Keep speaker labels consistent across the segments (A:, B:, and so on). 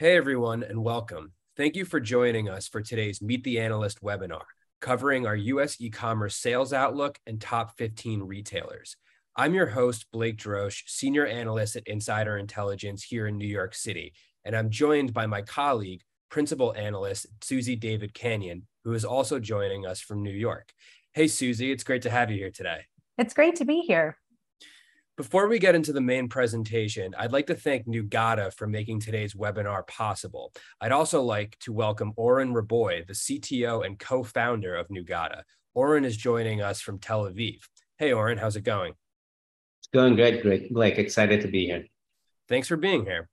A: Hey everyone, and welcome. Thank you for joining us for today's Meet the Analyst webinar, covering our US e-commerce sales outlook and top 15 retailers. I'm your host, Blake Droesch, Senior Analyst at Insider Intelligence here in New York City, and I'm joined by my colleague, Principal Analyst Suzy Davidkhanian, who is also joining us from New York. Hey, Suzy, it's great to have you here today.
B: It's great to be here.
A: Before we get into the main presentation, I'd like to thank Noogata for making today's webinar possible. I'd also like to welcome Oren Raboy, the CTO and co-founder of Noogata. Oren is joining us from Tel Aviv. Hey, Oren, how's it going?
C: It's going great, great. Blake, excited to be here.
A: Thanks for being here.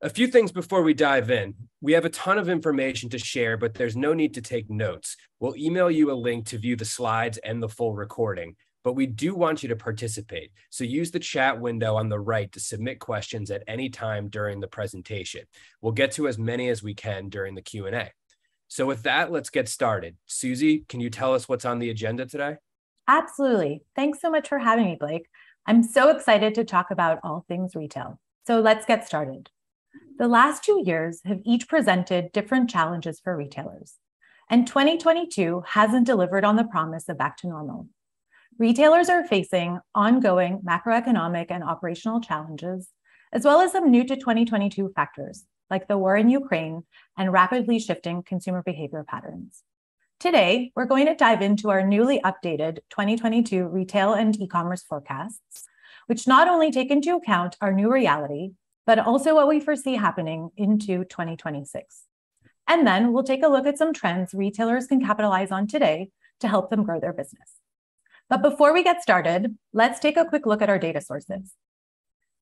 A: A few things before we dive in. We have a ton of information to share, but there's no need to take notes. We'll email you a link to view the slides and the full recording but we do want you to participate. So use the chat window on the right to submit questions at any time during the presentation. We'll get to as many as we can during the Q&A. So with that, let's get started. Suzy, can you tell us what's on the agenda today?
B: Absolutely. Thanks so much for having me, Blake. I'm so excited to talk about all things retail. So let's get started. The last two years have each presented different challenges for retailers. And 2022 hasn't delivered on the promise of back to normal. Retailers are facing ongoing macroeconomic and operational challenges, as well as some new to 2022 factors, like the war in Ukraine and rapidly shifting consumer behavior patterns. Today, we're going to dive into our newly updated 2022 retail and e commerce forecasts, which not only take into account our new reality, but also what we foresee happening into 2026. And then we'll take a look at some trends retailers can capitalize on today to help them grow their business. But before we get started, let's take a quick look at our data sources.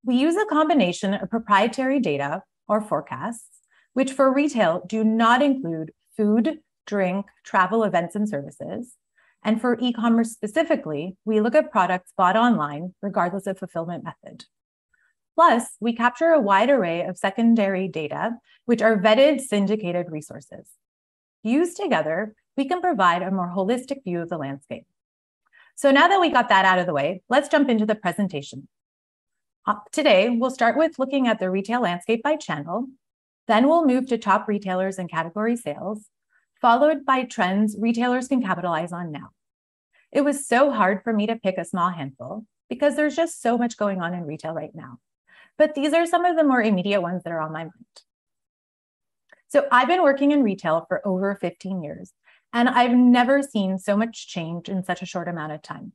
B: We use a combination of proprietary data or forecasts, which for retail do not include food, drink, travel, events, and services. And for e commerce specifically, we look at products bought online, regardless of fulfillment method. Plus, we capture a wide array of secondary data, which are vetted syndicated resources. Used together, we can provide a more holistic view of the landscape. So now that we got that out of the way, let's jump into the presentation. Uh, today, we'll start with looking at the retail landscape by channel. Then we'll move to top retailers and category sales, followed by trends retailers can capitalize on now. It was so hard for me to pick a small handful because there's just so much going on in retail right now. But these are some of the more immediate ones that are on my mind. So I've been working in retail for over 15 years, and I've never seen so much change in such a short amount of time.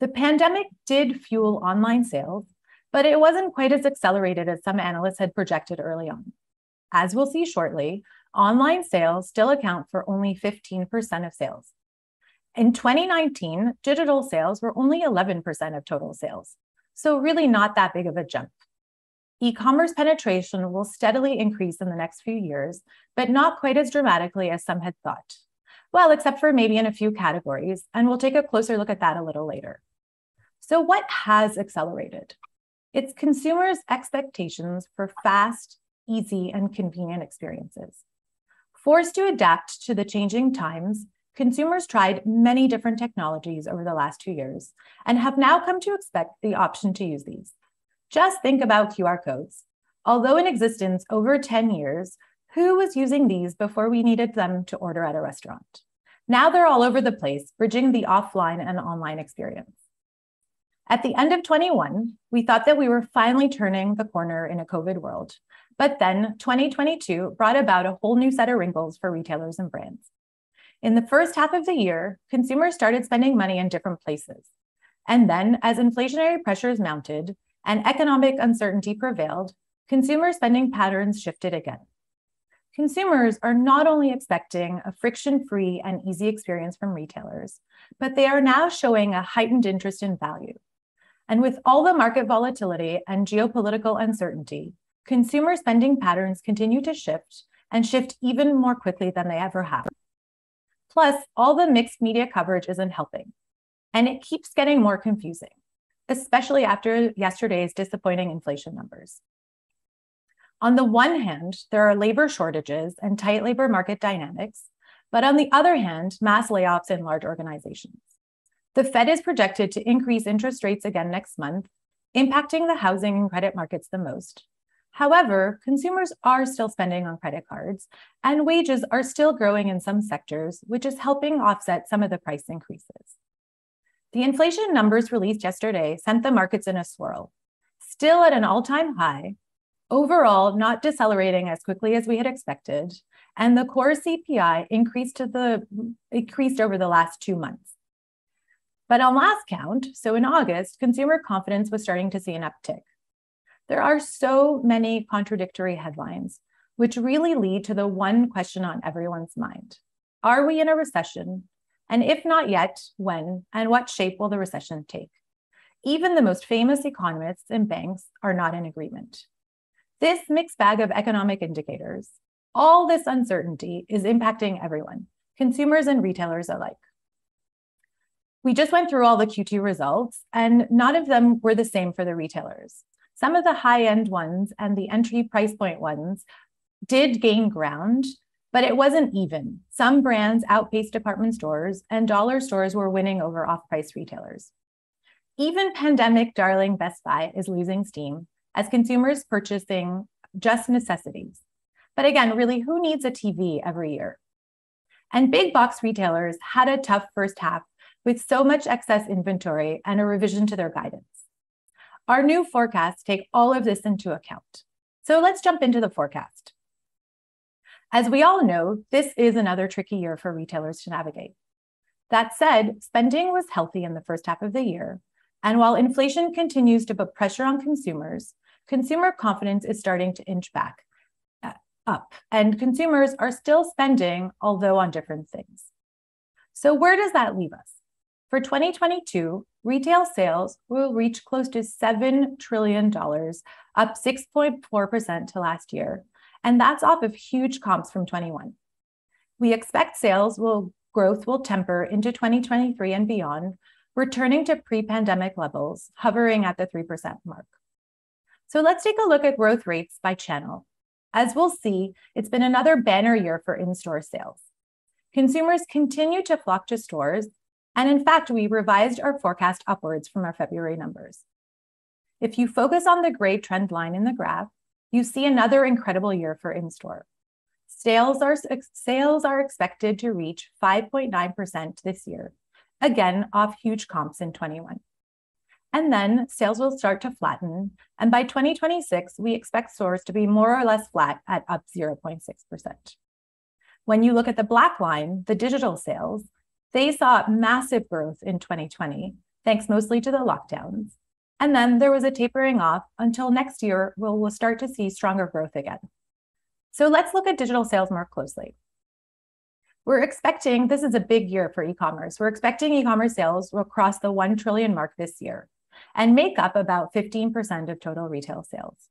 B: The pandemic did fuel online sales, but it wasn't quite as accelerated as some analysts had projected early on. As we'll see shortly, online sales still account for only 15% of sales. In 2019, digital sales were only 11% of total sales, so really not that big of a jump. E commerce penetration will steadily increase in the next few years, but not quite as dramatically as some had thought. Well, except for maybe in a few categories, and we'll take a closer look at that a little later. So, what has accelerated? It's consumers' expectations for fast, easy, and convenient experiences. Forced to adapt to the changing times, consumers tried many different technologies over the last two years and have now come to expect the option to use these. Just think about QR codes. Although in existence over 10 years, who was using these before we needed them to order at a restaurant? Now they're all over the place, bridging the offline and online experience. At the end of 21, we thought that we were finally turning the corner in a COVID world. But then 2022 brought about a whole new set of wrinkles for retailers and brands. In the first half of the year, consumers started spending money in different places. And then, as inflationary pressures mounted and economic uncertainty prevailed, consumer spending patterns shifted again. Consumers are not only expecting a friction free and easy experience from retailers, but they are now showing a heightened interest in value. And with all the market volatility and geopolitical uncertainty, consumer spending patterns continue to shift and shift even more quickly than they ever have. Plus, all the mixed media coverage isn't helping, and it keeps getting more confusing, especially after yesterday's disappointing inflation numbers. On the one hand, there are labor shortages and tight labor market dynamics, but on the other hand, mass layoffs in large organizations. The Fed is projected to increase interest rates again next month, impacting the housing and credit markets the most. However, consumers are still spending on credit cards, and wages are still growing in some sectors, which is helping offset some of the price increases. The inflation numbers released yesterday sent the markets in a swirl. Still at an all time high, overall not decelerating as quickly as we had expected, and the core CPI increased to the increased over the last two months. But on last count, so in August, consumer confidence was starting to see an uptick. There are so many contradictory headlines, which really lead to the one question on everyone's mind Are we in a recession? And if not yet, when and what shape will the recession take? Even the most famous economists and banks are not in agreement. This mixed bag of economic indicators, all this uncertainty is impacting everyone, consumers and retailers alike. We just went through all the Q2 results, and none of them were the same for the retailers. Some of the high end ones and the entry price point ones did gain ground, but it wasn't even. Some brands outpaced department stores, and dollar stores were winning over off price retailers. Even pandemic darling Best Buy is losing steam as consumers purchasing just necessities. But again, really, who needs a TV every year? And big box retailers had a tough first half with so much excess inventory and a revision to their guidance. Our new forecasts take all of this into account. So let's jump into the forecast. As we all know, this is another tricky year for retailers to navigate. That said, spending was healthy in the first half of the year. And while inflation continues to put pressure on consumers, consumer confidence is starting to inch back uh, up, and consumers are still spending, although on different things. So, where does that leave us? For 2022, retail sales will reach close to $7 trillion, up 6.4% to last year. And that's off of huge comps from 21. We expect sales will growth will temper into 2023 and beyond, returning to pre-pandemic levels, hovering at the 3% mark. So let's take a look at growth rates by channel. As we'll see, it's been another banner year for in-store sales. Consumers continue to flock to stores and in fact, we revised our forecast upwards from our February numbers. If you focus on the gray trend line in the graph, you see another incredible year for in-store. Sales are, sales are expected to reach 5.9% this year, again off huge comps in 21. And then sales will start to flatten. And by 2026, we expect stores to be more or less flat at up 0.6%. When you look at the black line, the digital sales, they saw massive growth in 2020, thanks mostly to the lockdowns. And then there was a tapering off until next year, we'll, we'll start to see stronger growth again. So let's look at digital sales more closely. We're expecting, this is a big year for e-commerce. We're expecting e-commerce sales will cross the 1 trillion mark this year and make up about 15% of total retail sales.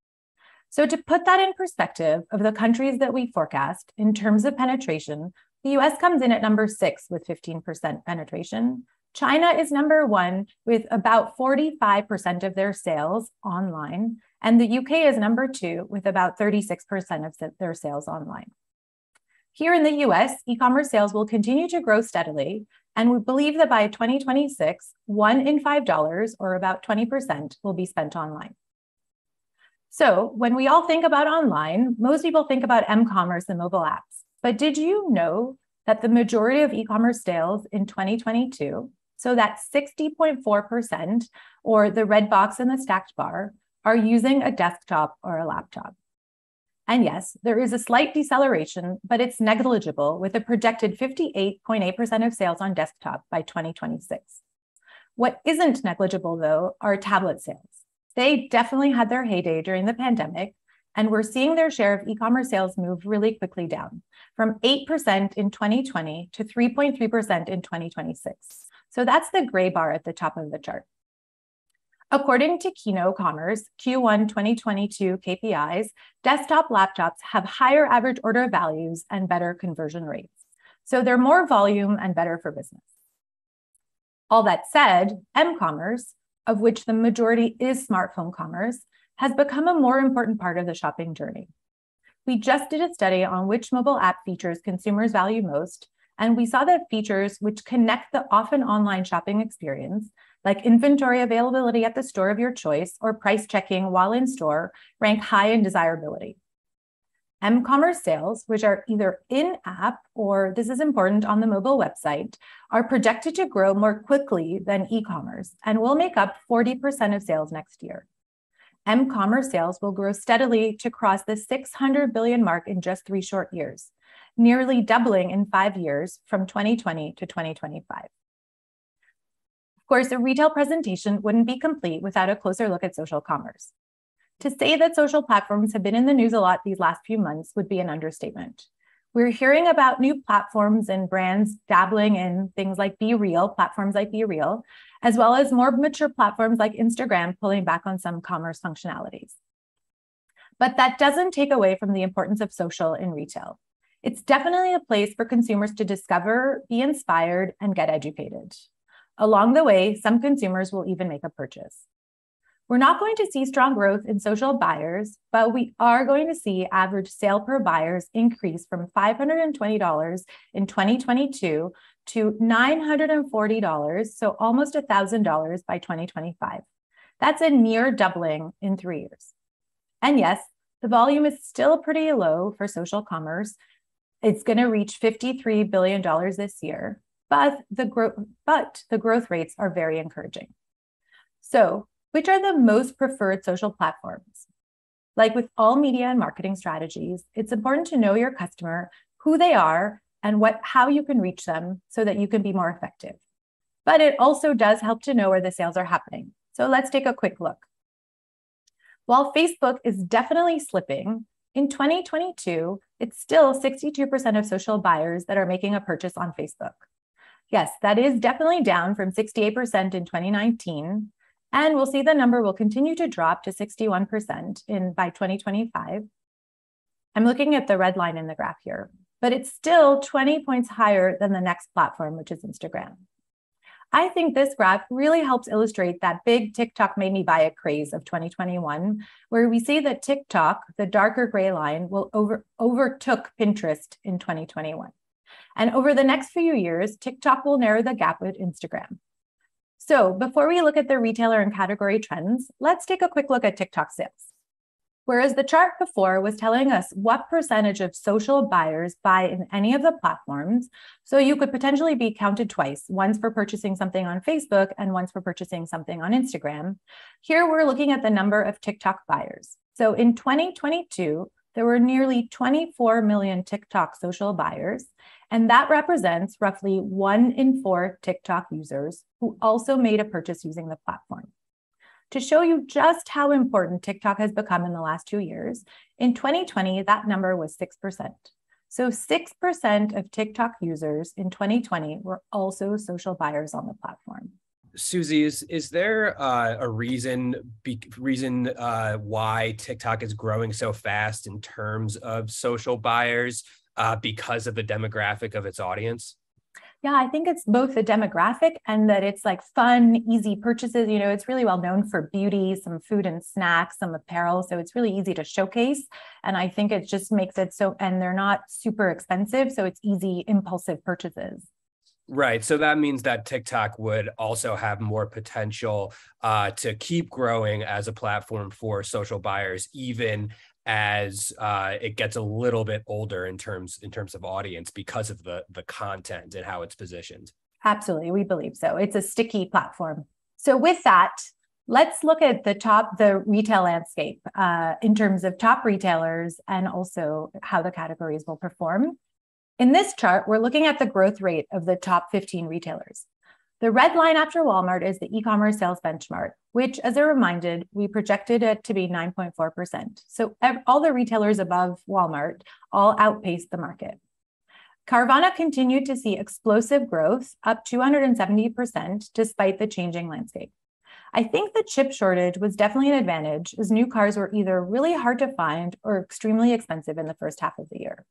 B: So to put that in perspective of the countries that we forecast in terms of penetration, the US comes in at number six with 15% penetration. China is number one with about 45% of their sales online. And the UK is number two with about 36% of their sales online. Here in the US, e commerce sales will continue to grow steadily. And we believe that by 2026, one in five dollars, or about 20%, will be spent online. So when we all think about online, most people think about m commerce and mobile apps. But did you know that the majority of e commerce sales in 2022, so that's 60.4%, or the red box and the stacked bar, are using a desktop or a laptop? And yes, there is a slight deceleration, but it's negligible with a projected 58.8% of sales on desktop by 2026. What isn't negligible, though, are tablet sales. They definitely had their heyday during the pandemic, and we're seeing their share of e commerce sales move really quickly down from 8% in 2020 to 3.3% in 2026. So that's the gray bar at the top of the chart. According to Kibo Commerce, Q1 2022 KPIs, desktop laptops have higher average order values and better conversion rates. So they're more volume and better for business. All that said, M commerce, of which the majority is smartphone commerce, has become a more important part of the shopping journey. We just did a study on which mobile app features consumers value most, And we saw that features which connect the often online shopping experience, like inventory availability at the store of your choice or price checking while in store, rank high in desirability. M-commerce sales, which are either in-app or this is important on the mobile website, are projected to grow more quickly than e-commerce and will make up 40% of sales next year. M-commerce sales will grow steadily to cross the 600 billion mark in just three short years, nearly doubling in five years from 2020 to 2025. Of course, a retail presentation wouldn't be complete without a closer look at social commerce. To say that social platforms have been in the news a lot these last few months would be an understatement. We're hearing about new platforms and brands dabbling in things like BeReal, platforms like BeReal, as well as more mature platforms like Instagram pulling back on some commerce functionalities. But that doesn't take away from the importance of social in retail. It's definitely a place for consumers to discover, be inspired, and get educated. Along the way, some consumers will even make a purchase. We're not going to see strong growth in social buyers, but we are going to see average sale per buyers increase from $520 in 2022 to $940, so almost $1,000 by 2025. That's a near doubling in three years. And yes, the volume is still pretty low for social commerce. It's going to reach $53 billion this year, but the, gro- but the growth rates are very encouraging. So which are the most preferred social platforms? Like with all media and marketing strategies, it's important to know your customer, who they are, and what how you can reach them so that you can be more effective. But it also does help to know where the sales are happening. So let's take a quick look. While Facebook is definitely slipping, in 2022, it's still 62% of social buyers that are making a purchase on Facebook. Yes, that is definitely down from 68% in 2019, and we'll see the number will continue to drop to 61% in by 2025. I'm looking at the red line in the graph here, but it's still 20 points higher than the next platform, which is Instagram. I think this graph really helps illustrate that big TikTok made me buy a craze of 2021, where we see that TikTok, the darker gray line, will over overtook Pinterest in 2021. And over the next few years, TikTok will narrow the gap with Instagram. So before we look at the retailer and category trends, let's take a quick look at TikTok sales. Whereas the chart before was telling us what percentage of social buyers buy in any of the platforms, so you could potentially be counted twice, once for purchasing something on Facebook and once for purchasing something on Instagram. Here we're looking at the number of TikTok buyers. So in 2022, there were nearly 24 million TikTok social buyers, and that represents roughly one in four TikTok users who also made a purchase using the platform. To show you just how important TikTok has become in the last two years, in 2020, that number was 6%. So 6% of TikTok users in 2020 were also social buyers on the platform.
A: Suzy, is is there uh, a reason be, reason uh, why TikTok is growing so fast in terms of social buyers? Uh, because of the demographic of its audience?
B: Yeah, I think it's both the demographic and that it's like fun, easy purchases. You know, it's really well known for beauty, some food and snacks, some apparel. So it's really easy to showcase. And I think it just makes it so, and they're not super expensive. So it's easy, impulsive purchases.
A: Right. So that means that TikTok would also have more potential uh, to keep growing as a platform for social buyers, even as uh, it gets a little bit older in terms in terms of audience because of the the content and how it's positioned.
B: Absolutely, we believe so. It's a sticky platform. So with that, let's look at the top the retail landscape uh, in terms of top retailers and also how the categories will perform. In this chart, we're looking at the growth rate of the top 15 retailers. The red line after Walmart is the e-commerce sales benchmark, which, as a reminder, we projected it to be 9.4%. So all the retailers above Walmart all outpaced the market. Carvana continued to see explosive growth, up 270%, despite the changing landscape. I think the chip shortage was definitely an advantage, as new cars were either really hard to find or extremely expensive in the first half of the year.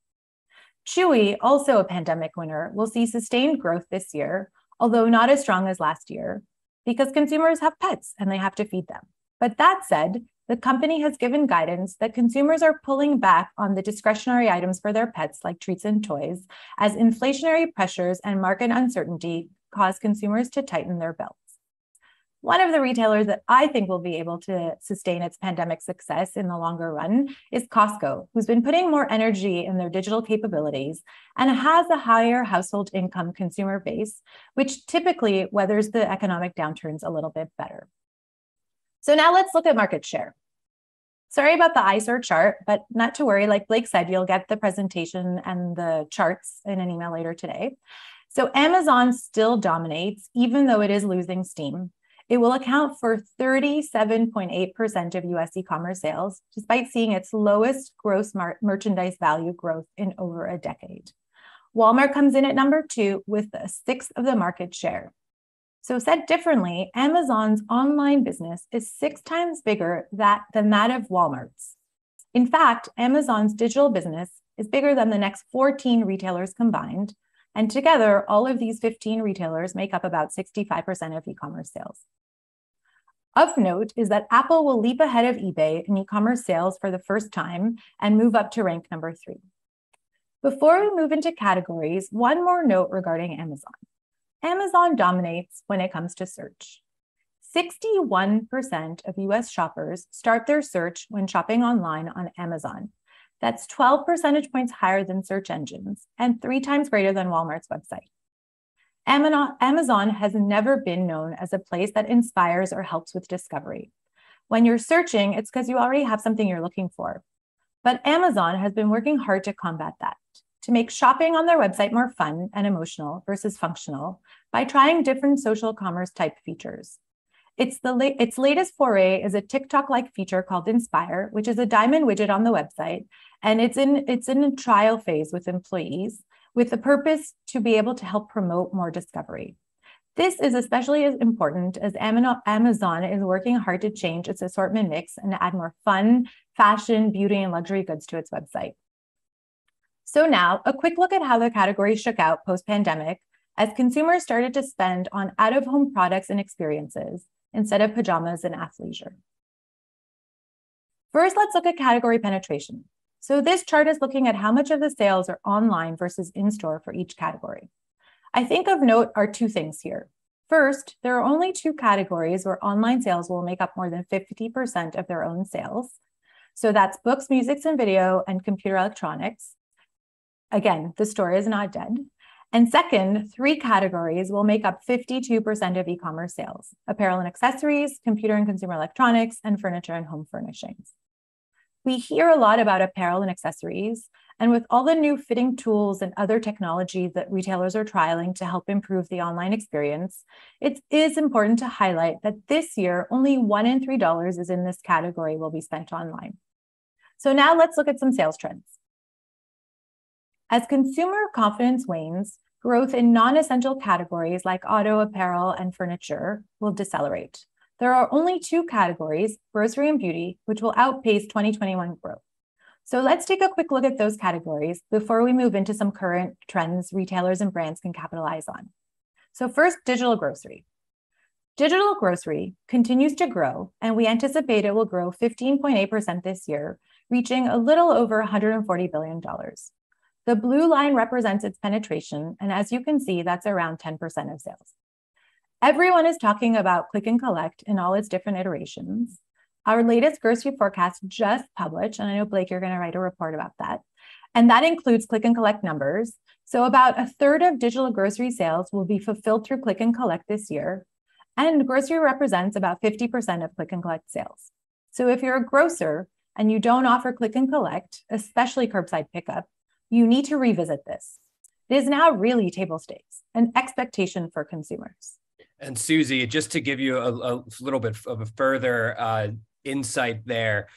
B: Chewy, also a pandemic winner, will see sustained growth this year, although not as strong as last year, because consumers have pets and they have to feed them. But that said, the company has given guidance that consumers are pulling back on the discretionary items for their pets, like treats and toys, as inflationary pressures and market uncertainty cause consumers to tighten their belts. One of the retailers that I think will be able to sustain its pandemic success in the longer run is Costco, who's been putting more energy in their digital capabilities and has a higher household income consumer base, which typically weathers the economic downturns a little bit better. So now let's look at market share. Sorry about the eyesore chart, but not to worry. Like Blake said, you'll get the presentation and the charts in an email later today. So Amazon still dominates, even though it is losing steam. It will account for 37.8% of US e commerce sales, despite seeing its lowest gross mar- merchandise value growth in over a decade. Walmart comes in at number two with a sixth of the market share. So, said differently, Amazon's online business is six times bigger that, than that of Walmart's. In fact, Amazon's digital business is bigger than the next 14 retailers combined. And together, all of these 15 retailers make up about 65% of e commerce sales. Of note is that Apple will leap ahead of eBay in e commerce sales for the first time and move up to rank number three. Before we move into categories, one more note regarding Amazon. Amazon dominates when it comes to search. 61% of US shoppers start their search when shopping online on Amazon. That's 12 percentage points higher than search engines and three times greater than Walmart's website. Amazon has never been known as a place that inspires or helps with discovery. When you're searching, it's because you already have something you're looking for. But Amazon has been working hard to combat that to make shopping on their website more fun and emotional versus functional by trying different social commerce type features. It's the la- its latest foray is a TikTok-like feature called Inspire, which is a diamond widget on the website, and it's in it's in a trial phase with employees with the purpose to be able to help promote more discovery. This is especially as important as Amazon is working hard to change its assortment mix and add more fun, fashion, beauty, and luxury goods to its website. So now, a quick look at how the category shook out post-pandemic as consumers started to spend on out-of-home products and experiences instead of pajamas and athleisure. First, let's look at category penetration. So this chart is looking at how much of the sales are online versus in-store for each category. I think of note are two things here. First, there are only two categories where online sales will make up more than 50% of their own sales. So that's books, music, and video, and computer electronics. Again, the store is not dead. And second, three categories will make up 52% of e commerce sales apparel and accessories, computer and consumer electronics, and furniture and home furnishings. We hear a lot about apparel and accessories, and with all the new fitting tools and other technology that retailers are trialing to help improve the online experience, it is important to highlight that this year, only one in three dollars is in this category will be spent online. So now let's look at some sales trends. As consumer confidence wanes, growth in non essential categories like auto, apparel, and furniture will decelerate. There are only two categories, grocery and beauty, which will outpace 2021 growth. So let's take a quick look at those categories before we move into some current trends retailers and brands can capitalize on. So, first, digital grocery. Digital grocery continues to grow, and we anticipate it will grow 15.8% this year, reaching a little over $140 billion. The blue line represents its penetration, and as you can see, that's around 10% of sales. Everyone is talking about click and collect in all its different iterations. Our latest grocery forecast just published, and I know Blake, you're going to write a report about that. And that includes click and collect numbers. So, about a third of digital grocery sales will be fulfilled through click and collect this year. And grocery represents about 50% of click and collect sales. So, if you're a grocer and you don't offer click and collect, especially curbside pickup, you need to revisit this. It is now really table stakes, an expectation for consumers.
A: And Suzy, just to give you a, a little bit of a further uh, insight there,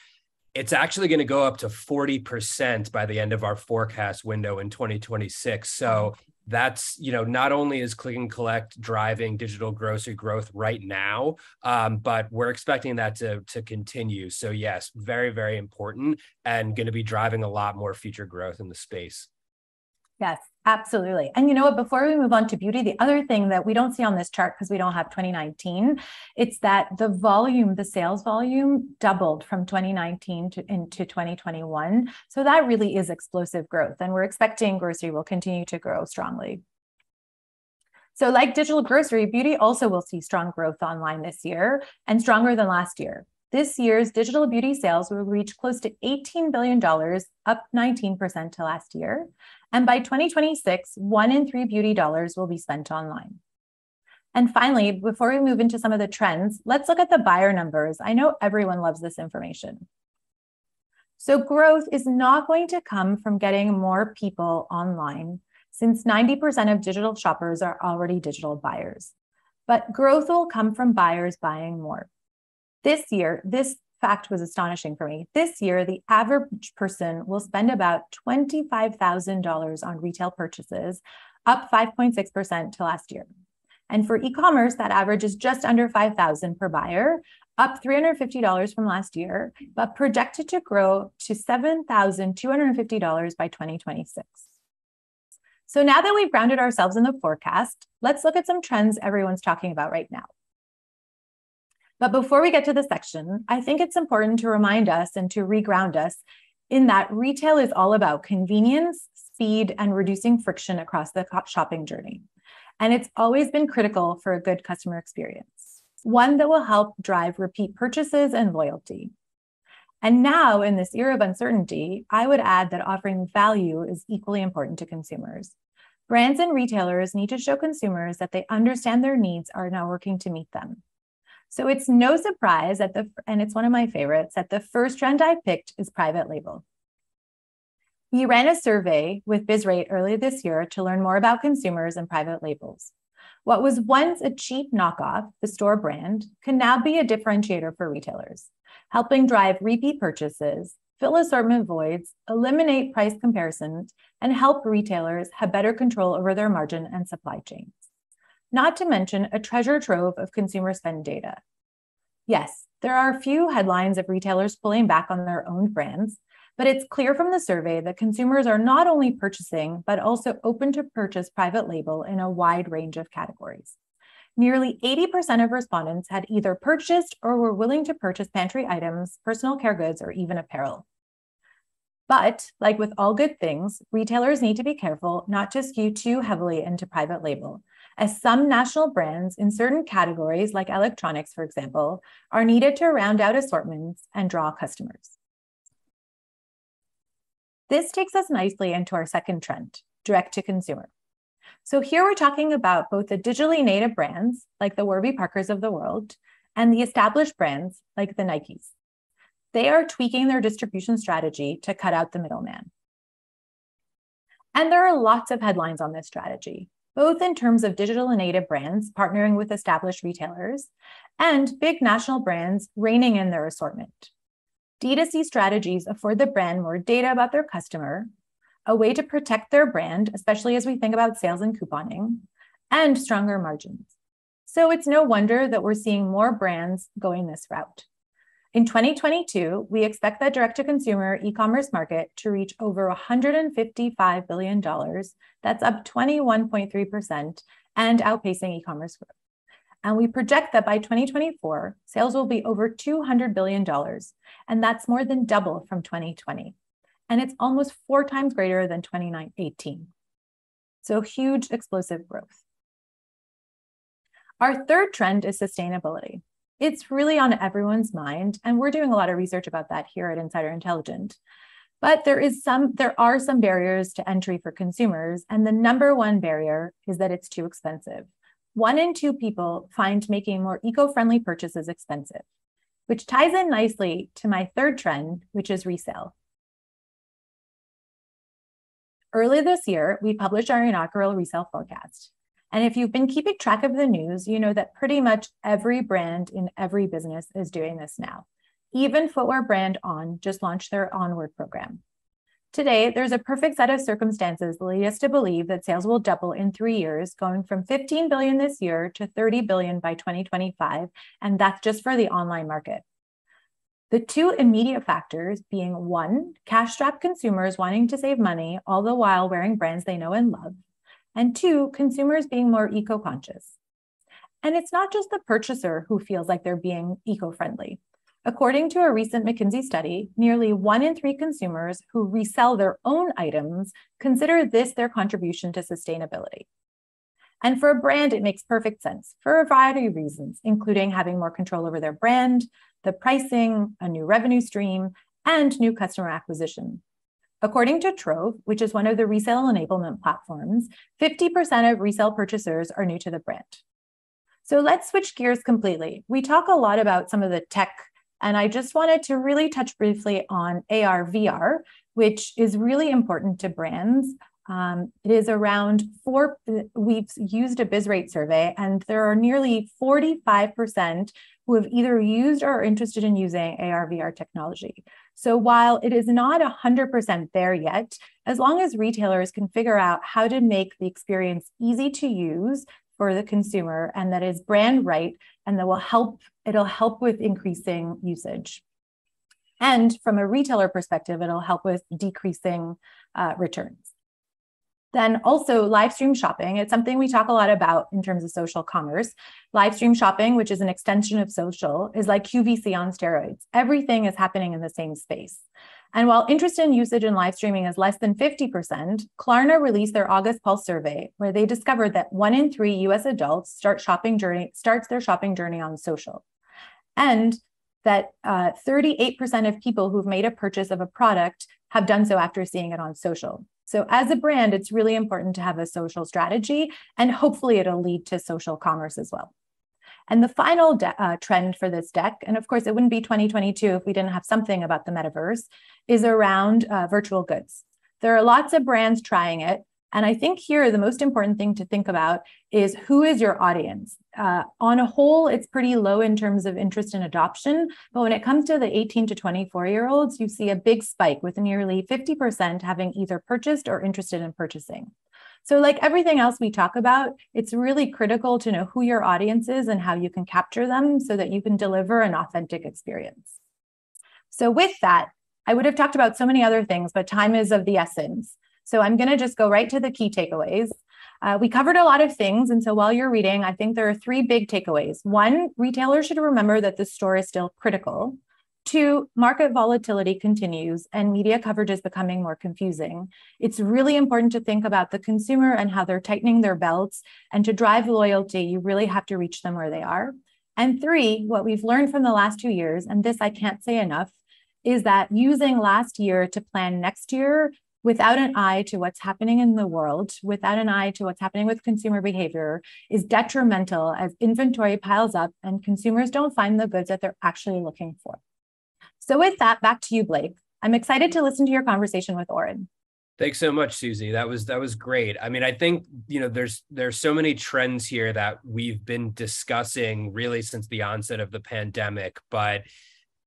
A: it's actually going to go up to 40% by the end of our forecast window in 2026. So that's you know not only is click and collect driving digital grocery growth right now um, but we're expecting that to to continue. So yes very very important and going to be driving a lot more future growth in the space
B: Yes, absolutely. And you know what? Before we move on to beauty, the other thing that we don't see on this chart because we don't have 2019, it's that the volume, the sales volume doubled from 2019 to into 2021. So that really is explosive growth. And we're expecting grocery will continue to grow strongly. So, like digital grocery, beauty also will see strong growth online this year and stronger than last year. This year's digital beauty sales will reach close to $18 billion, up 19% to last year. And by 2026, one in three beauty dollars will be spent online. And finally, before we move into some of the trends, let's look at the buyer numbers. I know everyone loves this information. So, growth is not going to come from getting more people online, since 90% of digital shoppers are already digital buyers. But growth will come from buyers buying more. This year, this fact was astonishing for me. This year, the average person will spend about $25,000 on retail purchases, up 5.6% to last year. And for e-commerce, that average is just under 5,000 per buyer, up $350 from last year, but projected to grow to $7,250 by 2026. So now that we've grounded ourselves in the forecast, let's look at some trends everyone's talking about right now. But before we get to the section, I think it's important to remind us and to reground us in that retail is all about convenience, speed, and reducing friction across the shopping journey. And it's always been critical for a good customer experience, one that will help drive repeat purchases and loyalty. And now, in this era of uncertainty, I would add that offering value is equally important to consumers. Brands and retailers need to show consumers that they understand their needs are now working to meet them. So it's no surprise that the, and it's one of my favorites, that the first trend I picked is private label. We ran a survey with BizRate earlier this year to learn more about consumers and private labels. What was once a cheap knockoff, the store brand, can now be a differentiator for retailers, helping drive repeat purchases, fill assortment voids, eliminate price comparisons, and help retailers have better control over their margin and supply chains not to mention a treasure trove of consumer spend data. Yes, there are a few headlines of retailers pulling back on their own brands, but it's clear from the survey that consumers are not only purchasing, but also open to purchase private label in a wide range of categories. Nearly 80% of respondents had either purchased or were willing to purchase pantry items, personal care goods, or even apparel. But, like with all good things, retailers need to be careful not to skew too heavily into private label, as some national brands in certain categories, like electronics, for example, are needed to round out assortments and draw customers. This takes us nicely into our second trend, direct to consumer. So here we're talking about both the digitally native brands, like the Warby Parkers of the world, and the established brands, like the Nikes. They are tweaking their distribution strategy to cut out the middleman. And there are lots of headlines on this strategy, both in terms of digital and native brands partnering with established retailers and big national brands reining in their assortment. D2C strategies afford the brand more data about their customer, a way to protect their brand, especially as we think about sales and couponing, and stronger margins. So it's no wonder that we're seeing more brands going this route. In 2022, we expect the direct to consumer e commerce market to reach over $155 billion. That's up 21.3% and outpacing e commerce growth. And we project that by 2024, sales will be over $200 billion. And that's more than double from 2020. And it's almost four times greater than 2018. So huge explosive growth. Our third trend is sustainability it's really on everyone's mind. And we're doing a lot of research about that here at Insider Intelligent. But there is some, there are some barriers to entry for consumers. And the number one barrier is that it's too expensive. One in two people find making more eco-friendly purchases expensive, which ties in nicely to my third trend, which is resale. Early this year, we published our inaugural resale forecast. And if you've been keeping track of the news, you know that pretty much every brand in every business is doing this now. Even footwear brand On just launched their Onward program. Today, there's a perfect set of circumstances that lead us to believe that sales will double in three years, going from 15 billion this year to 30 billion by 2025, and that's just for the online market. The two immediate factors being one, cash strapped consumers wanting to save money, all the while wearing brands they know and love, and two, consumers being more eco conscious. And it's not just the purchaser who feels like they're being eco friendly. According to a recent McKinsey study, nearly one in three consumers who resell their own items consider this their contribution to sustainability. And for a brand, it makes perfect sense for a variety of reasons, including having more control over their brand, the pricing, a new revenue stream, and new customer acquisition. According to Trove, which is one of the resale enablement platforms, 50% of resale purchasers are new to the brand. So let's switch gears completely. We talk a lot about some of the tech, and I just wanted to really touch briefly on AR VR, which is really important to brands. Um, it is around four, we've used a BizRate survey, and there are nearly 45% who have either used or are interested in using AR VR technology. So while it is not 100% there yet, as long as retailers can figure out how to make the experience easy to use for the consumer and that is brand right and that will help it'll help with increasing usage. And from a retailer perspective, it'll help with decreasing uh, returns. Then also live stream shopping. It's something we talk a lot about in terms of social commerce. Live stream shopping, which is an extension of social, is like QVC on steroids. Everything is happening in the same space. And while interest in usage in live streaming is less than 50%, Klarna released their August Pulse survey, where they discovered that one in three US adults start shopping journey, starts their shopping journey on social. And that uh, 38% of people who've made a purchase of a product have done so after seeing it on social. So, as a brand, it's really important to have a social strategy, and hopefully, it'll lead to social commerce as well. And the final de- uh, trend for this deck, and of course, it wouldn't be 2022 if we didn't have something about the metaverse, is around uh, virtual goods. There are lots of brands trying it. And I think here the most important thing to think about is who is your audience? Uh, on a whole, it's pretty low in terms of interest in adoption. But when it comes to the 18 to 24 year olds, you see a big spike with nearly 50% having either purchased or interested in purchasing. So, like everything else we talk about, it's really critical to know who your audience is and how you can capture them so that you can deliver an authentic experience. So, with that, I would have talked about so many other things, but time is of the essence. So I'm going to just go right to the key takeaways. Uh, we covered a lot of things. And so while you're reading, I think there are three big takeaways. One, retailers should remember that the store is still critical. Two, market volatility continues and media coverage is becoming more confusing. It's really important to think about the consumer and how they're tightening their belts. And to drive loyalty, you really have to reach them where they are. And three, what we've learned from the last two years, and this I can't say enough, is that using last year to plan next year without an eye to what's happening in the world, without an eye to what's happening with consumer behavior, is detrimental as inventory piles up and consumers don't find the goods that they're actually looking for. So, with that, back to you, Blake. I'm excited to listen to your conversation with Oren.
A: Thanks so much, Suzy. That was that was great. I mean, I think you know there's there's so many trends here that we've been discussing really since the onset of the pandemic, but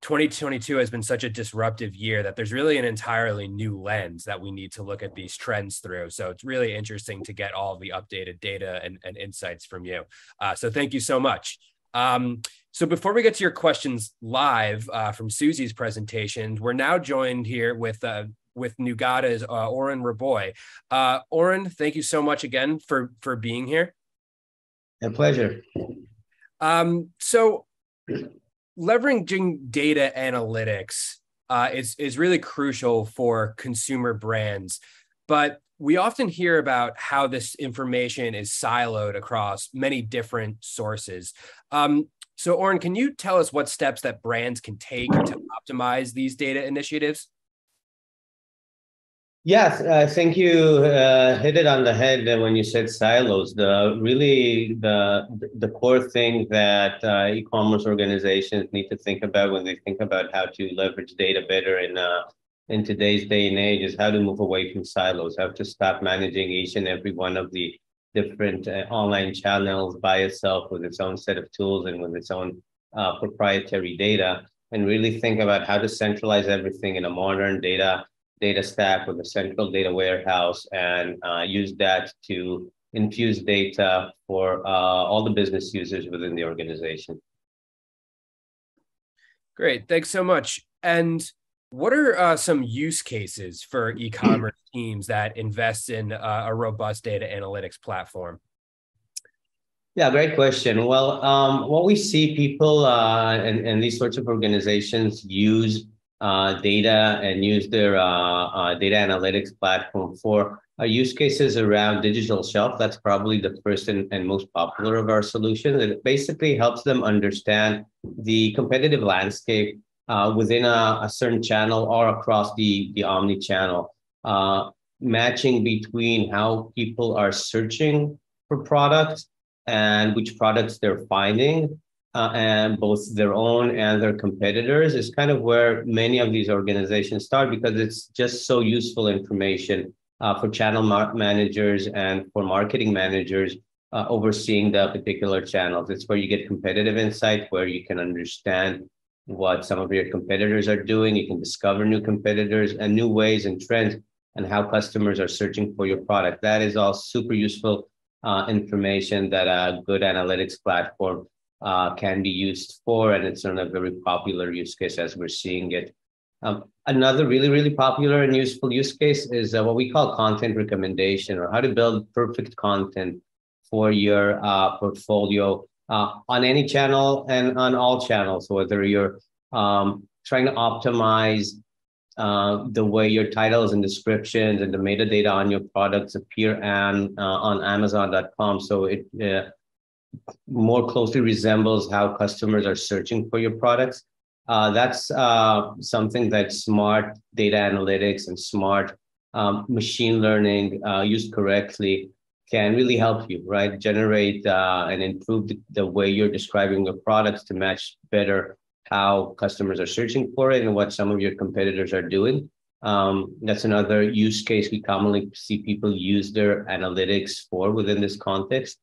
A: 2022 has been such a disruptive year that there's really an entirely new lens that we need to look at these trends through. So it's really interesting to get all the updated data and, and insights from you. Uh, so thank you so much. Um, so before we get to your questions live uh, from Suzy's presentation, we're now joined here with uh, with Noogata's uh, Oren Raboy. Uh, Oren, thank you so much again for for being here.
C: A pleasure.
A: Um, so leveraging data analytics uh, is is really crucial for consumer brands, but we often hear about how this information is siloed across many different sources. Um, so, Oren, can you tell us what steps that brands can take to optimize these data initiatives?
C: Yes, I think you uh, hit it on the head when you said silos. The really the the core thing that uh, e-commerce organizations need to think about when they think about how to leverage data better in uh, in today's day and age is how to move away from silos. How to stop managing each and every one of the different uh, online channels by itself with its own set of tools and with its own uh, proprietary data, and really think about how to centralize everything in a modern data data stack with a central data warehouse and uh, use that to infuse data for uh, all the business users within the organization.
A: Great. Thanks so much. And what are uh, some use cases for e-commerce teams that invest in uh, a robust data analytics platform?
C: Yeah, great question. Well, um, what we see people uh, and, and these sorts of organizations use uh, data and use their uh, uh data analytics platform for uh, use cases around digital shelf. That's probably the first and, and most popular of our solutions. It basically helps them understand the competitive landscape uh, within a, a, certain channel or across the, the omni channel, matching between how people are searching for products and which products they're finding, uh, and both their own and their competitors is kind of where many of these organizations start because it's just so useful information uh, for channel mar- managers and for marketing managers uh, overseeing the particular channels. It's where you get competitive insight, where you can understand what some of your competitors are doing. You can discover new competitors and new ways and trends and how customers are searching for your product. That is all super useful uh, information that a good analytics platform uh, can be used for, and it's a very popular use case as we're seeing it. Um, another really, really popular and useful use case is uh, what we call content recommendation, or how to build perfect content for your uh, portfolio uh, on any channel and on all channels, whether you're um, trying to optimize uh, the way your titles and descriptions and the metadata on your products appear and uh, on Amazon.com. So it more closely resembles how customers are searching for your products. Uh, that's uh, something that smart data analytics and smart um, machine learning used correctly can really help you, right? Generate and improve the, the way you're describing your products to match better how customers are searching for it and what some of your competitors are doing. Um, that's another use case we commonly see people use their analytics for within this context.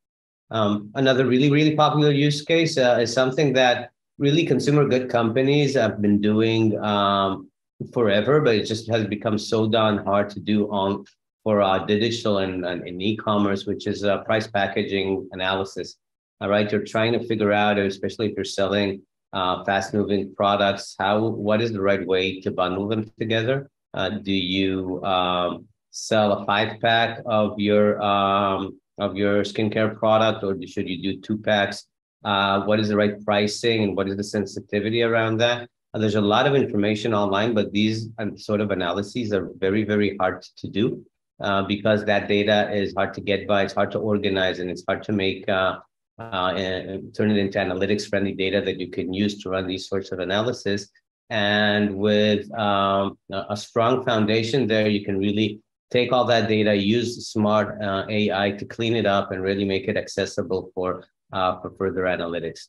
C: Um, another really, really popular use case uh, is something that really consumer good companies have been doing um, forever, but it just has become so darn hard to do on for uh, digital and, and, e-commerce, which is uh, price packaging analysis. All right, you're trying to figure out, especially if you're selling uh, fast moving products how what is the right way to bundle them together uh, do you um, sell a five pack of your um, of your skincare product or should you do two packs uh, what is the right pricing and what is the sensitivity around that uh, there's a lot of information online but these um, sort of analyses are very very hard to do uh, because that data is hard to get by it's hard to organize and it's hard to make uh, uh, and turn it into analytics friendly data that you can use to run these sorts of analysis. And with um, a strong foundation there, you can really take all that data, use smart uh, AI to clean it up and really make it accessible for, uh, for further analytics.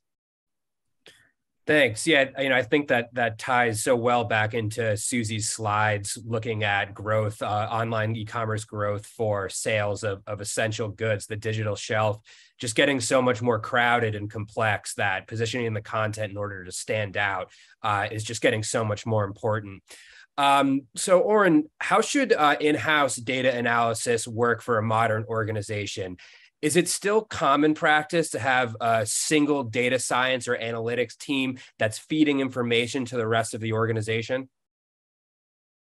A: Thanks. Yeah, you know, I think that that ties so well back into Suzy's slides, looking at growth, uh, online e-commerce growth for sales of, of essential goods, the digital shelf, just getting so much more crowded and complex that positioning the content in order to stand out uh, is just getting so much more important. Um, so, Oren, how should uh, in-house data analysis work for a modern organization? is it still common practice to have a single data science or analytics team that's feeding information to the rest of the organization?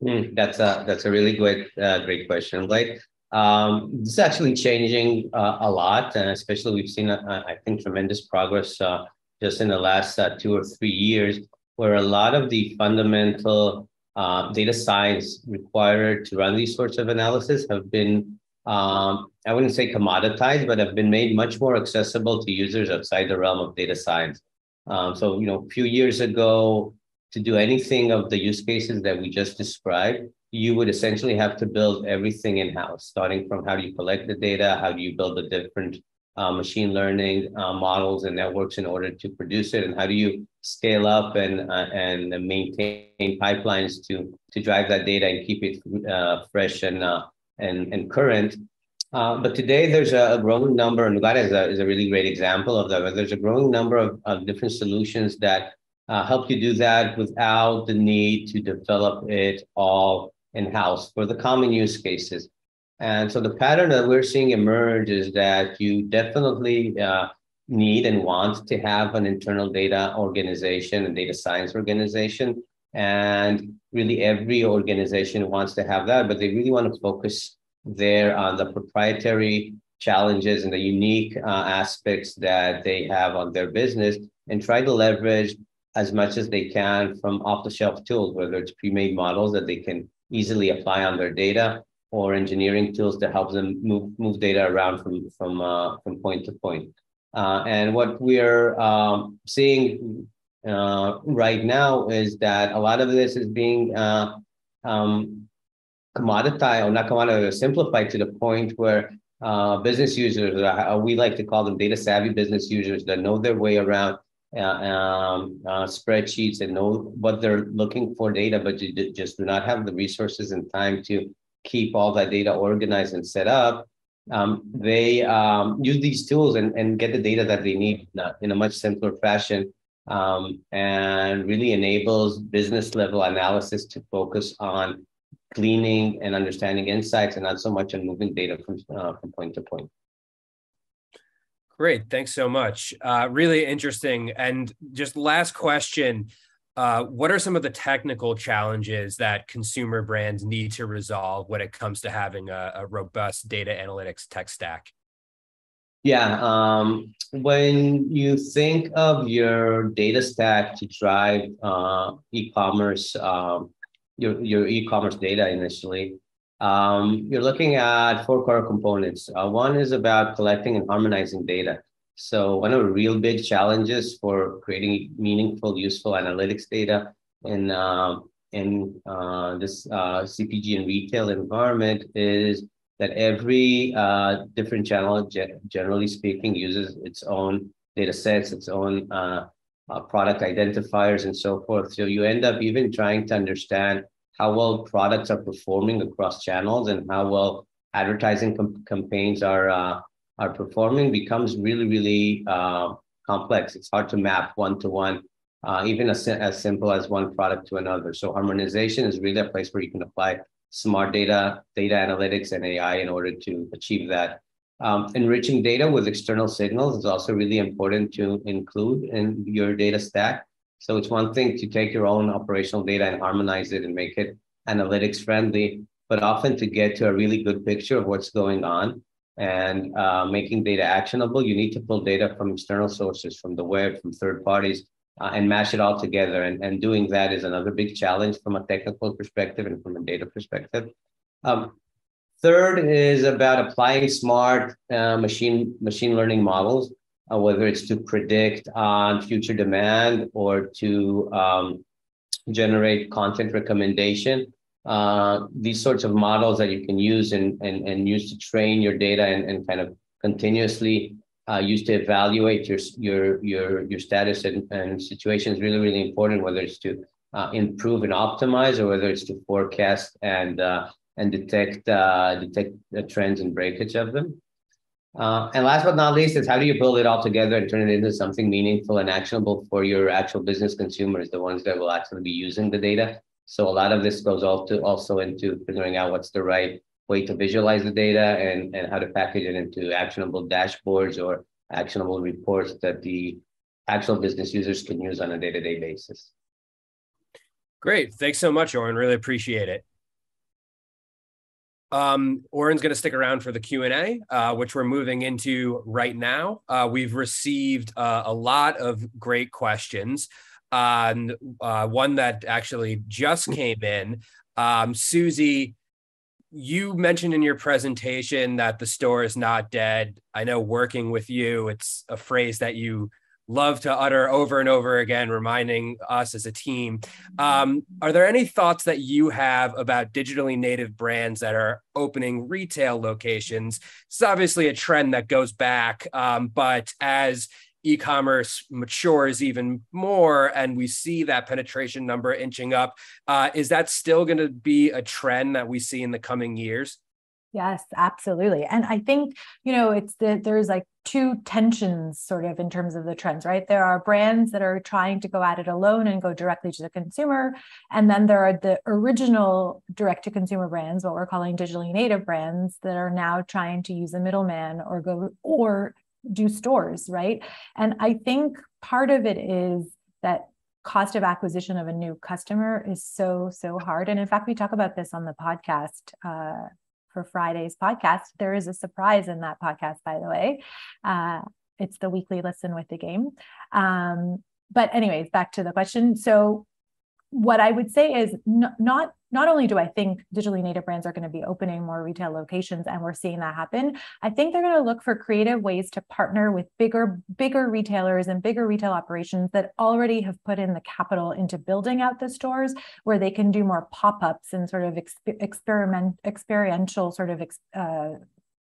C: Mm, that's a that's a really great uh, great question. Like um, this is actually changing uh, a lot, and especially we've seen uh, I think tremendous progress uh, just in the last uh, two or three years, where a lot of the fundamental uh, data science required to run these sorts of analysis have been um, I wouldn't say commoditized, but have been made much more accessible to users outside the realm of data science. Um, so, you know, a few years ago, to do anything of the use cases that we just described, you would essentially have to build everything in house, starting from how do you collect the data, how do you build the different uh, machine learning uh, models and networks in order to produce it, and how do you scale up and uh, and maintain pipelines to to drive that data and keep it uh, fresh and uh, and, and current. Uh, but today there's a, growing number, and Noogata is a, is a really great example of that. There's a growing number of, of different solutions that help you do that without the need to develop it all in-house for the common use cases. And so the pattern that we're seeing emerge is that you definitely uh, need and want to have an internal data organization and data science organization. And really, every organization wants to have that, but they really want to focus there on the proprietary challenges and the unique uh, aspects that they have on their business and try to leverage as much as they can from off the shelf tools, whether it's pre made models that they can easily apply on their data or engineering tools to help them move, move data around from, from, uh, from point to point. Uh, and what we're um, seeing uh, right now is that a lot of this is being uh, um, commoditized or not commoditized, simplified to the point where uh, business users, uh, we like to call them data savvy business users that know their way around uh, um, uh, spreadsheets and know what they're looking for data, but just do not have the resources and time to keep all that data organized and set up. Um, they um, use these tools and, and get the data that they need in a, much simpler fashion um, and really enables business level analysis to focus on gleaning and understanding insights and not so much on moving data from, uh, from point to point.
A: Great. Thanks so much. Uh, really interesting. And just last question uh, What are some of the technical challenges that consumer brands need to resolve when it comes to having a, a robust data analytics tech stack?
C: Yeah. Um, when you think of your data stack to drive uh, e commerce, um, your, your e commerce data initially, um, you're looking at four core components. Uh, one is about collecting and harmonizing data. So one of the real big challenges for creating meaningful, useful analytics data in uh, in uh, this uh, CPG and retail environment is that every uh, different channel, generally speaking, uses its own data sets, its own uh, product identifiers, and so forth. So you end up even trying to understand how well products are performing across channels and how well advertising com- campaigns are uh, are performing becomes really really uh, complex. It's hard to map one to one, uh, even as, as simple as one product to another. So harmonization is really a place where you can apply smart data, data analytics, and AI in order to achieve that. Um, enriching data with external signals is also really important to include in your data stack. So it's one thing to take your own operational data and harmonize it and make it analytics friendly, but often to get to a really good picture of what's going on and uh, making data actionable, you need to pull data from external sources, from the web, from third parties, uh, and mash it all together. And, and doing that is another big challenge from a technical perspective and from a data perspective. Um, third is about applying smart uh, machine machine learning models uh, whether it's to predict on future demand or to um, generate content recommendation. Uh, these sorts of models that you can use and, and, and use to train your data and, and kind of continuously uh, use to evaluate your your your your status and, and situation is really really important. Whether it's to uh, improve and optimize, or whether it's to forecast and uh, and detect uh, detect the trends and breakage of them. Uh, and last but not least is how do you build it all together and turn it into something meaningful and actionable for your actual business consumers, the ones that will actually be using the data. So a lot of this goes also into figuring out what's the right way to visualize the data and, and how to package it into actionable dashboards or actionable reports that the actual business users can use on a day-to-day basis.
A: Great. Thanks so much, Oren. Really appreciate it. Um, Oren's going to stick around for the Q and A, uh, which we're moving into right now. Uh, we've received uh, a lot of great questions. And uh, one that actually just came in, um, Suzy. You mentioned in your presentation that the store is not dead. I know working with you, it's a phrase that you love to utter over and over again, reminding us as a team. Um, are there any thoughts that you have about digitally native brands that are opening retail locations? It's obviously a trend that goes back, um, but as e-commerce matures even more and we see that penetration number inching up uh, is that still going to be a trend that we see in the coming years
B: Yes, absolutely. And I think, you know, it's that there's like two tensions sort of in terms of the trends, right? There are brands that are trying to go at it alone and go directly to the consumer. And then there are the original direct to consumer brands, what we're calling digitally native brands, that are now trying to use a middleman or go or do stores, right? And I think part of it is that cost of acquisition of a new customer is so so hard. And in fact we talk about this on the podcast uh, for friday's podcast. There is a surprise in that podcast by the way. Uh, it's the weekly listen with the game. Um, but anyways back to the question. So what I would say is n- not not only do I think digitally native brands are going to be opening more retail locations and we're seeing that happen, I think they're going to look for creative ways to partner with bigger bigger retailers and bigger retail operations that already have put in the capital into building out the stores where they can do more pop-ups and sort of exp- experiment experiential sort of ex- uh,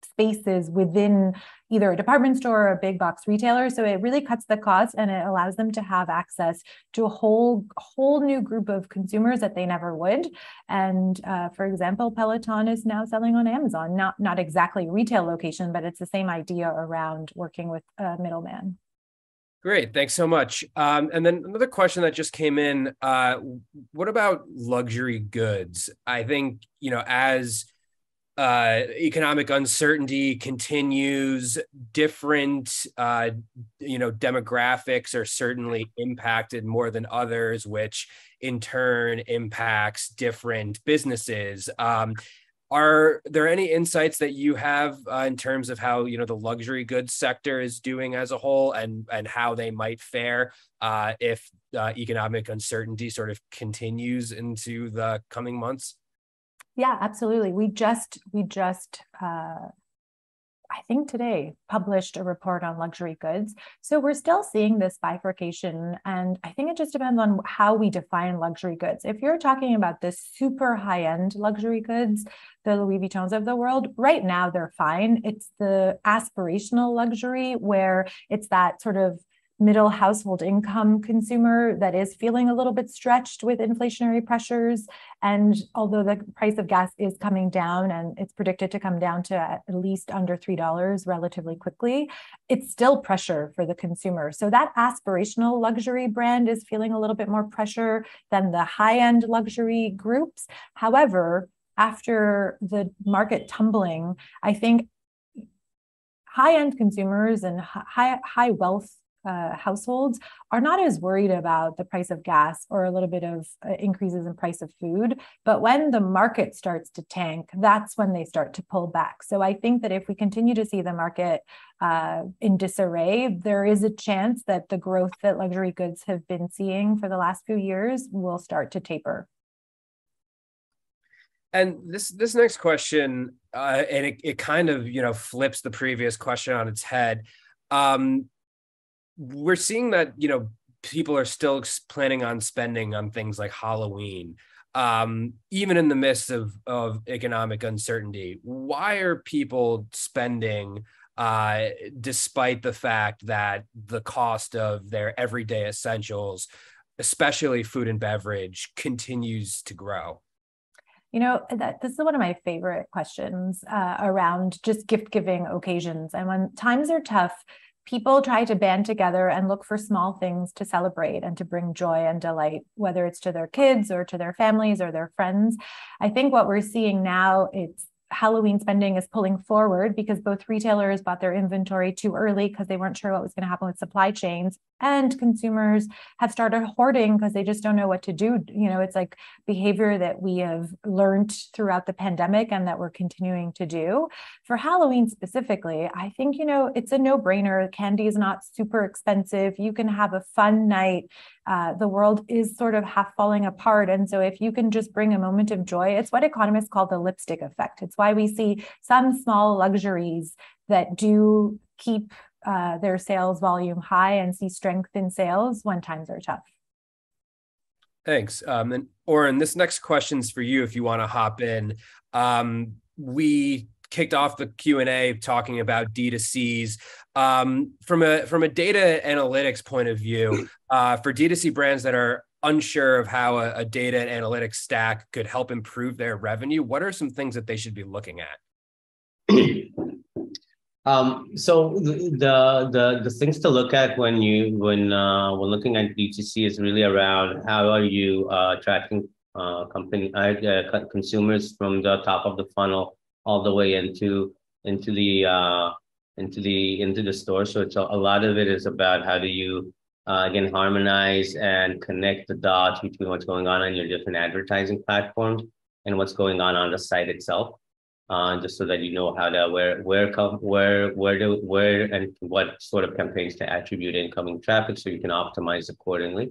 B: spaces within either a department store or a big box retailer. So it really cuts the cost and it allows them to have access to a whole whole new group of consumers that they never would. And uh, for example, Peloton is now selling on Amazon, not not exactly retail location, but it's the same idea around working with a middleman.
A: Great, thanks so much. Um, and then another question that just came in: uh, What about luxury goods? I think you know as uh, economic uncertainty continues. Different, uh, you know, demographics are certainly impacted more than others, which in turn impacts different businesses. Um, are there any insights that you have uh, in terms of how you know the luxury goods sector is doing as a whole, and and how they might fare uh, if uh, economic uncertainty sort of continues into the coming months?
B: Yeah, absolutely. We just we just uh, I think today published a report on luxury goods. So we're still seeing this bifurcation. And I think it just depends on how we define luxury goods. If you're talking about the super high end luxury goods, the Louis Vuittons of the world, right now they're fine. It's the aspirational luxury where it's that sort of middle household income consumer that is feeling a little bit stretched with inflationary pressures. And although the price of gas is coming down and it's predicted to come down to at least under $3 relatively quickly, it's still pressure for the consumer. So that aspirational luxury brand is feeling a little bit more pressure than the high end luxury groups. However, after the market tumbling, I think high end consumers and high high wealth uh, households are not as worried about the price of gas or a little bit of uh, increases in price of food. But when the market starts to tank, that's when they start to pull back. So I think that if we continue to see the market uh, in disarray, there is a chance that the growth that luxury goods have been seeing for the last few years will start to taper.
A: And this this next question, uh, and it, it kind of you know flips the previous question on its head. Um, we're seeing that you know people are still planning on spending on things like Halloween, um, even in the midst of of economic uncertainty. Why are people spending? Uh, despite the fact that the cost of their everyday essentials, especially food and beverage, continues to grow.
B: You know, that this is one of my favorite questions uh, around just gift giving occasions. And when times are tough, people try to band together and look for small things to celebrate and to bring joy and delight, whether it's to their kids or to their families or their friends. I think what we're seeing now, it's Halloween spending is pulling forward because both retailers bought their inventory too early because they weren't sure what was going to happen with supply chains and consumers have started hoarding because they just don't know what to do. You know it's like behavior that we have learned throughout the pandemic and that we're continuing to do. For halloween specifically i think you know it's a no-brainer. Candy is not super expensive. You can have a fun night uh, the world is sort of half falling apart. And so, if you can just bring a moment of joy, it's what economists call the lipstick effect. It's why we see some small luxuries that do keep uh, their sales volume high and see strength in sales when times are tough.
A: Thanks. Um, and Oren, this next question is for you if you want to hop in. Um, we kicked off the q&a talking about d2cs um, from a from a data analytics point of view uh, for d2c brands that are unsure of how a, a, data and analytics stack could help improve their revenue what are some things that they should be looking at?
C: Um, so the, the, the things to look at when you when uh, when looking at d2c is really around how are you uh, attracting uh, company uh, consumers from the top of the funnel all the way into into the uh, into the into the store. So it's a, a lot of it is about how do you uh, again harmonize and connect the dots between what's going on on your different advertising platforms and what's going on on the site itself. Uh, just so that you know how to where where come where where do where and what sort of campaigns to attribute incoming traffic so you can optimize accordingly.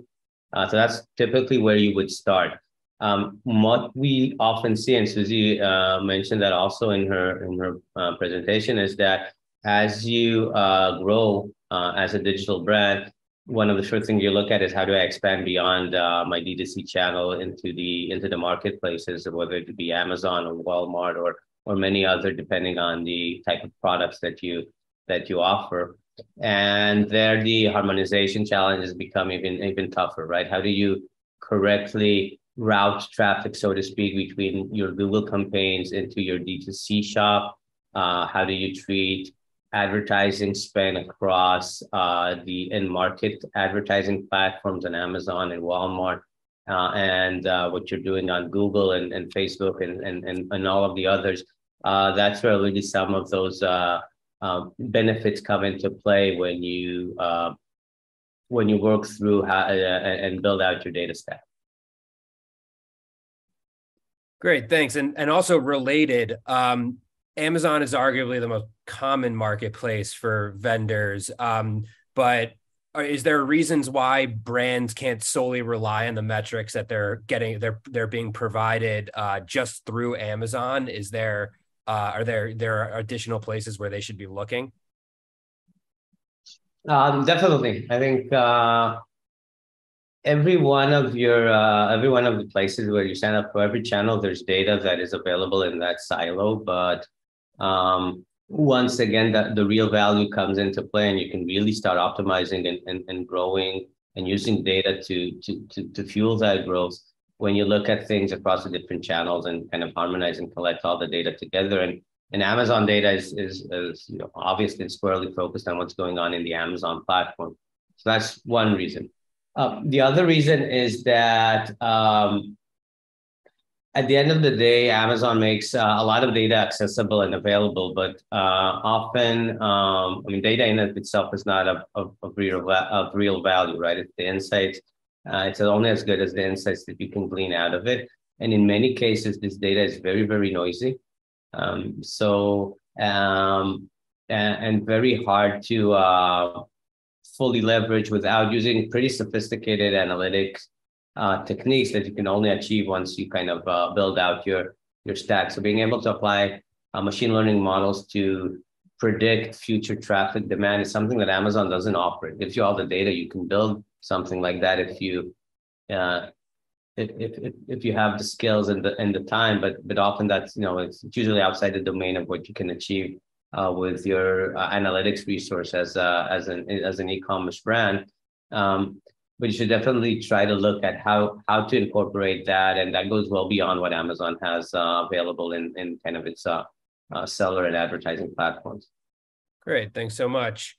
C: Uh, so that's typically where you would start. Um, what we often see, and Suzy uh, mentioned that also in her in her uh, presentation, is that as you uh, grow uh, as a digital brand, one of the first things you look at is how do I expand beyond uh, my D2C channel into the into the marketplaces, whether it be Amazon or Walmart or or many other, depending on the type of products that you that you offer. And there, the harmonization challenge challenges become even even tougher, right? How do you correctly route traffic, so to speak, between your Google campaigns into your D2C shop? Uh, how do you treat advertising spend across uh, the in market advertising platforms and Amazon and Walmart? Uh, and uh, what you're doing on Google and, and Facebook and, and, and, all of the others. Uh, that's where really some of those uh, benefits come into play when you when you work through how, and build out your data stack.
A: Great, thanks. And and also related, um, Amazon is arguably the most common marketplace for vendors. Um, but is there reasons why brands can't solely rely on the metrics that they're getting they're they're being provided uh, just through Amazon? Is there uh, are there there are additional places where they should be looking?
C: Um, definitely, I think uh, every one of your uh, every one of the places where you sign up for every channel there's data that is available in that silo but um, once again the, the real value comes into play and you can really start optimizing and, and, and growing and using data to, to to to fuel that growth when you look at things across the different channels and kind of harmonize and collect all the data together and and Amazon data is is, is you know, obviously squarely focused on what's going on in the Amazon platform. So that's one reason. Uh, the other reason is that um, at the end of the day, Amazon makes uh, a lot of data accessible and available, but uh, often, um, I mean, data in itself is not of, of, of, real, of real value, right? It's the insights. Uh, it's only as good as the insights that you can glean out of it. And in many cases, this data is very, very noisy. Um, so, um, and, and, very hard to uh, fully leverage without using pretty sophisticated analytics uh, techniques that you can only achieve once you kind of uh, build out your your stack. So being able to apply uh, machine learning models to predict future traffic demand is something that Amazon doesn't offer. It gives you all the data. You can build something like that if you uh, if, if, if you have the skills and the and the time, but but often that's you know it's usually outside the domain of what you can achieve uh, with your uh, analytics resource as uh, as an as an e-commerce brand. Um, but you should definitely try to look at how how to incorporate that, and that goes well beyond what Amazon has uh, available in in kind of its seller and advertising platforms.
A: Great, thanks so much.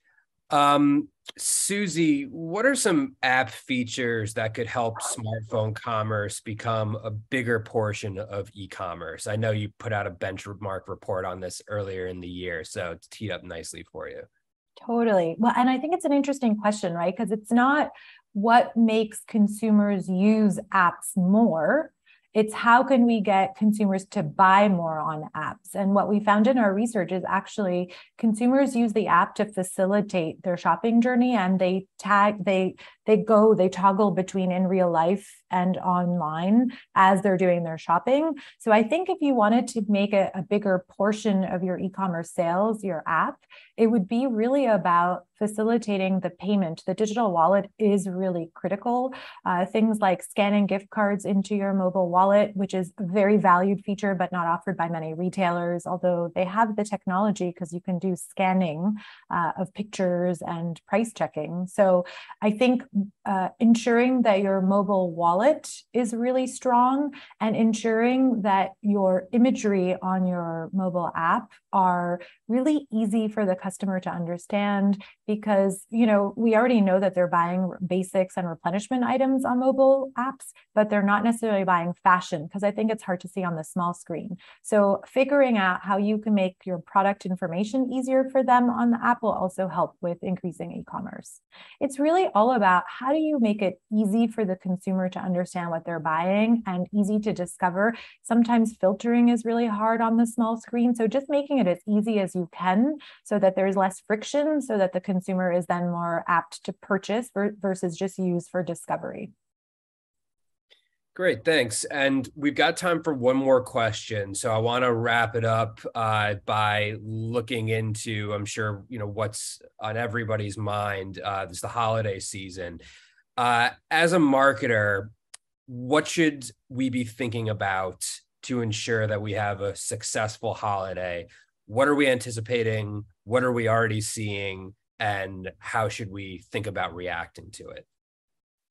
A: Um, Suzy, what are some app features that could help smartphone commerce become a bigger portion of e-commerce? I know you put out a benchmark report on this earlier in the year, so it's teed up nicely for you.
B: Totally. Well, and I think it's an interesting question, right? Because it's not what makes consumers use apps more it's how can we get consumers to buy more on apps? And what we found in our research is actually consumers use the app to facilitate their shopping journey and they tag, they they go, they toggle between in real life and online as they're doing their shopping. So I think if you wanted to make a, a bigger portion of your e-commerce sales, your app, it would be really about facilitating the payment. The digital wallet is really critical. Uh, things like scanning gift cards into your mobile wallet, which is a very valued feature, but not offered by many retailers, although they have the technology because you can do scanning uh, of pictures and price checking. So I think uh, ensuring that your mobile wallet is really strong and ensuring that your imagery on your mobile app are really easy for the customer to understand because you know we already know that they're buying basics and replenishment items on mobile apps but they're not necessarily buying fashion because i think it's hard to see on the small screen. So figuring out how you can make your product information easier for them on the app will also help with increasing e-commerce. It's really all about how do you make it easy for the consumer to understand what they're buying and easy to discover. Sometimes filtering is really hard on the small screen so just making it as easy as you can so that there's less friction so that the consumer is then more apt to purchase versus just use for discovery.
A: Great, thanks. And we've got time for one more question. So I want to wrap it up uh, by looking into, I'm sure, you know, what's on everybody's mind. Uh, this is the holiday season. Uh, as a marketer, what should we be thinking about to ensure that we have a successful holiday? What are we anticipating? What are we already seeing? and how should we think about reacting to it?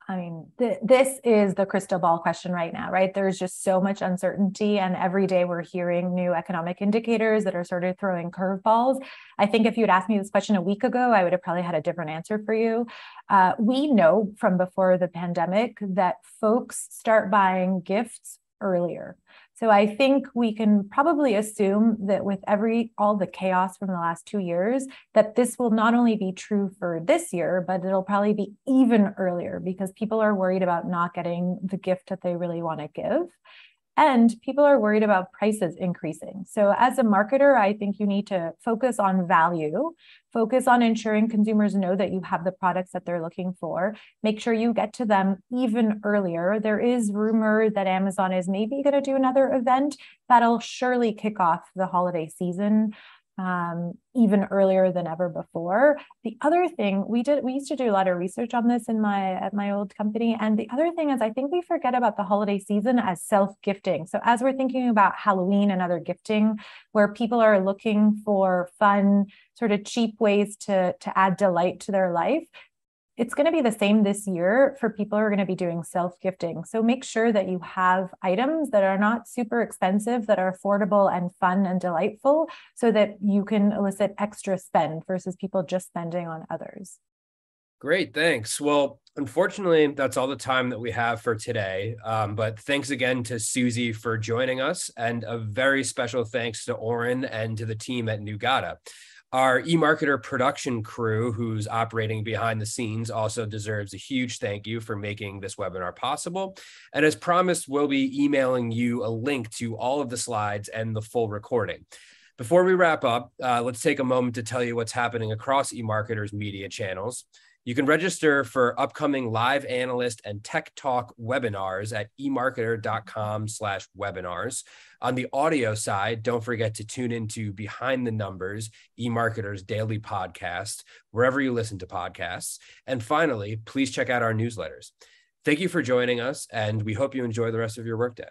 B: I mean, th- this is the crystal ball question right now, right? There's just so much uncertainty, and every day we're hearing new economic indicators that are sort of throwing curveballs. I think if you'd asked me this question a week ago, I would have probably had a different answer for you. Uh, we know from before the pandemic that folks start buying gifts earlier. So I think we can probably assume that with every all the chaos from the last two years, that this will not only be true for this year, but it'll probably be even earlier because people are worried about not getting the gift that they really want to give. And people are worried about prices increasing. So, as a marketer, I think you need to focus on value, focus on ensuring consumers know that you have the products that they're looking for. Make sure you get to them even earlier. There is rumor that Amazon is maybe going to do another event that'll surely kick off the holiday season um, even earlier than ever before. The other thing we did, we used to do a lot of research on this in my at my old company. And the other thing is, I think we forget about the holiday season as self gifting. So as we're thinking about Halloween and other gifting, where people are looking for fun, sort of cheap ways to to add delight to their life, it's going to be the same this year for people who are going to be doing self gifting. So make sure that you have items that are not super expensive, that are affordable and fun and delightful, so that you can elicit extra spend versus people just spending on others.
A: Great, thanks. Well, unfortunately, that's all the time that we have for today. Um, but thanks again to Suzy for joining us, and a very special thanks to Oren and to the team at Noogata. Our eMarketer production crew, who's operating behind the scenes, also deserves a huge thank you for making this webinar possible. And as promised, we'll be emailing you a link to all of the slides and the full recording. Before we wrap up, uh, let's take a moment to tell you what's happening across eMarketer's media channels. You can register for upcoming live analyst and tech talk webinars at emarketer.com slash webinars. On the audio side, don't forget to tune into Behind the Numbers, eMarketer's daily podcast, wherever you listen to podcasts. And finally, please check out our newsletters. Thank you for joining us, and we hope you enjoy the rest of your workday.